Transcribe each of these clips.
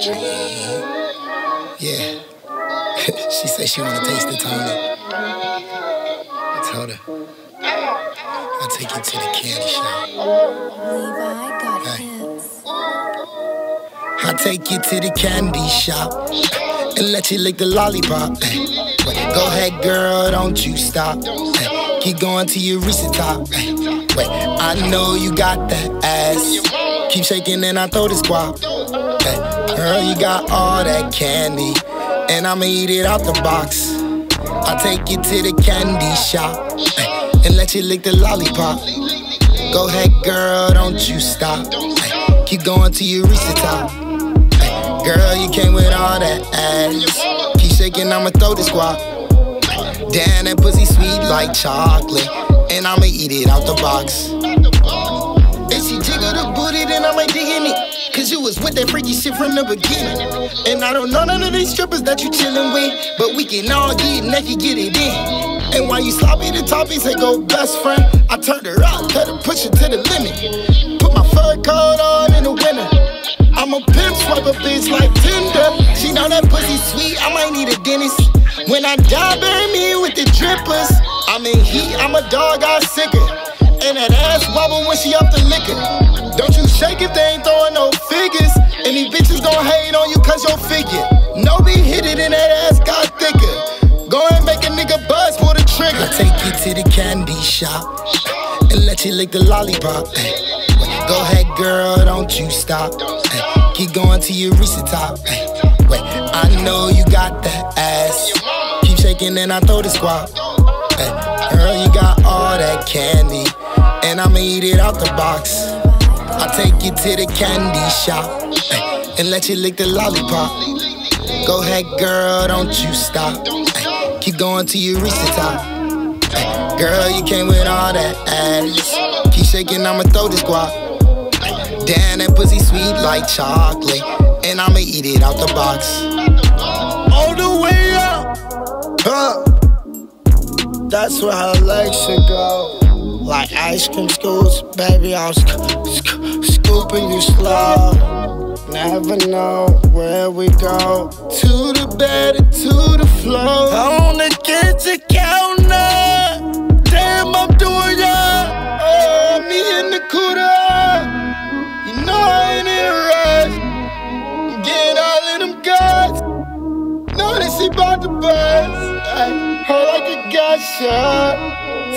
dream. Yeah. she said she wanna taste the Tony. I told her. I'll take you to the candy shop. Levi got Hey. hips. I'll take you to the candy shop and let you lick the lollipop. Go ahead, girl, don't you stop. Keep going till you reach the top. Wait, I know you got that ass. Keep shaking and I throw the squat. Hey, girl, you got all that candy, and I'ma eat it out the box. I'll take you to the candy shop hey, and let you lick the lollipop. Go ahead, girl, don't you stop. Ay, keep going till you reach the top. Ay, girl, you came with all that ass. Keep shaking, I'ma throw the squat. Damn, that pussy sweet like chocolate. And I'ma eat it out the box. You was with that freaky shit from the beginning. And I don't know none of these strippers that you chillin' with. But we can all get naked, get it in. And while you sloppy the top, he say go best friend. I turned her out, cut her, push her to the limit. Put my fur coat on in the winter. I'm a pimp, swipe a bitch like Tinder. She know that pussy sweet, I might need a dentist. When I die, bury me with the drippers. I'm in heat, I'm a dog, I sicker. And that ass wobble when she up the liquor. Don't you shake if they ain't throwing shop and let you lick the lollipop. Ay, Go ahead, girl, don't you stop. Ay, Keep going till you reach the top. Ay, Wait, I know you got that ass. Keep shaking and I throw the squat. Girl, you got all that candy, and I'ma eat it out the box. I'll take you to the candy shop and let you lick the lollipop. Go ahead, girl, don't you stop. Keep going till you reach the top. Girl, you came with all that ass. Keep shaking, I'ma throw the squat. Damn, that pussy sweet like chocolate, and I'ma eat it out the box. all the way up. Huh. That's where her legs should go. Like ice cream scoops, baby, I'm sc- sc- scooping you slow. Never know where we go. To the bed and to the floor. On the kitchen counter. Shot.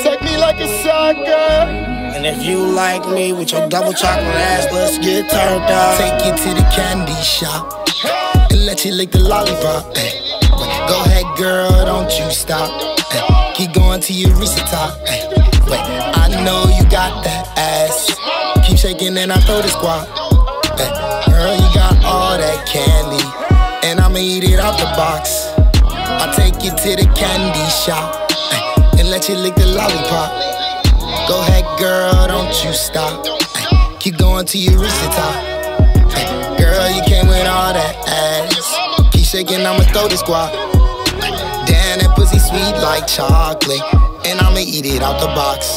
Take me like a sucker. And if you like me with your double chocolate ass, let's get turned up. Take you to the candy shop and let you lick the lollipop. ay. Wait, Go ahead, girl, don't you stop. ay. Keep going till you reach the top. ay. Wait, I know you got that ass. Keep shaking and I throw the squat. ay. Girl, you got all that candy, and I'ma eat it out the box. I'll take you to the candy shop ay, and let you lick the lollipop. Go ahead, girl, don't you stop. ay. Keep going till you reach the top. Ay, Girl, you came with all that ass. Keep shaking, I'ma throw the squat. Damn, that pussy sweet like chocolate. And I'ma eat it out the box.